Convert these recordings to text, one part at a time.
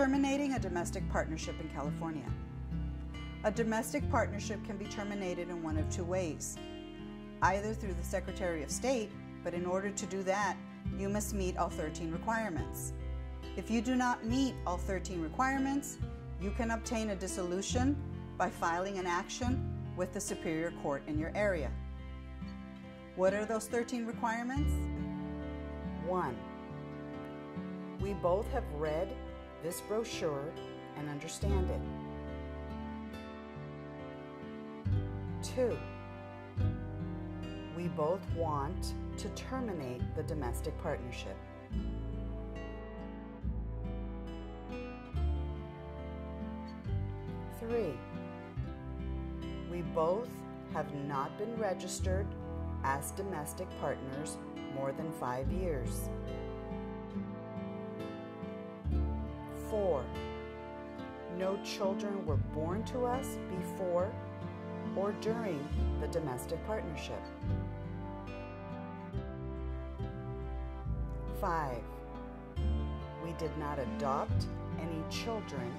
Terminating a domestic partnership in California. A domestic partnership can be terminated in one of two ways either through the Secretary of State, but in order to do that, you must meet all 13 requirements. If you do not meet all 13 requirements, you can obtain a dissolution by filing an action with the Superior Court in your area. What are those 13 requirements? 1. We both have read this brochure and understand it. 2. We both want to terminate the domestic partnership. Three, we both have not been registered as domestic partners more than five years. Four, no children were born to us before or during the domestic partnership. Five, we did not adopt any children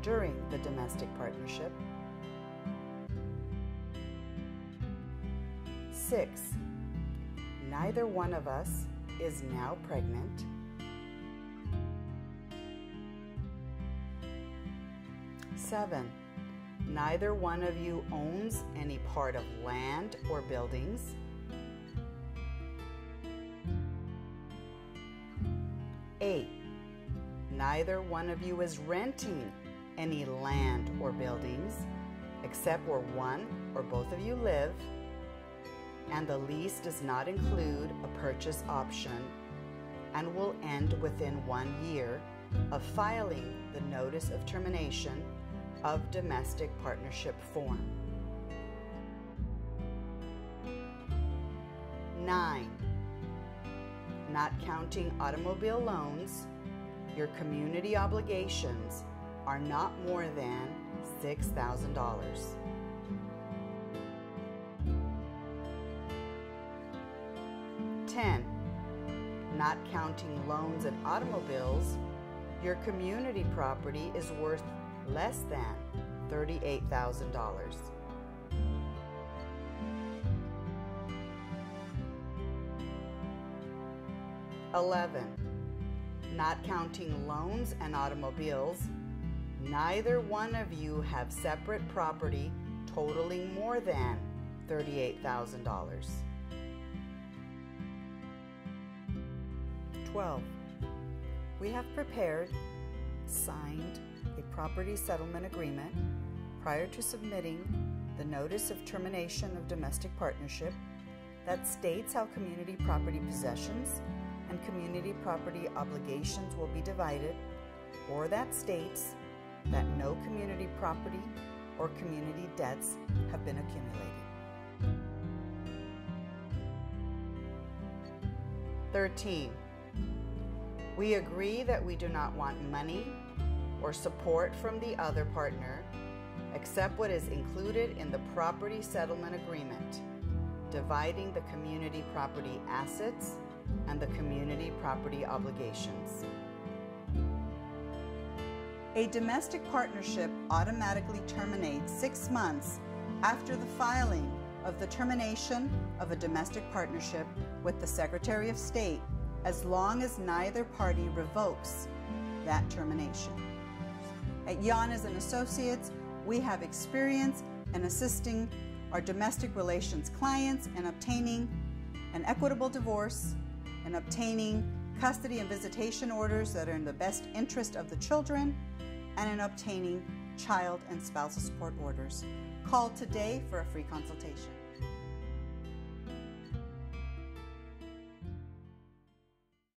during the domestic partnership. Six, neither one of us is now pregnant. Seven, neither one of you owns any part of land or buildings. Eight, neither one of you is renting any land or buildings except where one or both of you live, and the lease does not include a purchase option and will end within one year of filing the notice of termination of domestic partnership form. 9. Not counting automobile loans, your community obligations are not more than $6,000. Ten, not counting loans and automobiles, your community property is worth less than $38,000. Eleven, not counting loans and automobiles, neither one of you have separate property totaling more than $38,000. 12. We have prepared, signed a property settlement agreement prior to submitting the notice of termination of domestic partnership that states how community property possessions and community property obligations will be divided, or that states that no community property or community debts have been accumulated. 13. We agree that we do not want money or support from the other partner except what is included in the property settlement agreement, dividing the community property assets and the community property obligations. A domestic partnership automatically terminates six months after the filing of the termination of a domestic partnership with the Secretary of State as long as neither party revokes that termination. At Yanez and Associates, we have experience in assisting our domestic relations clients in obtaining an equitable divorce and obtaining custody and visitation orders that are in the best interest of the children and in obtaining child and spousal support orders. Call today for a free consultation.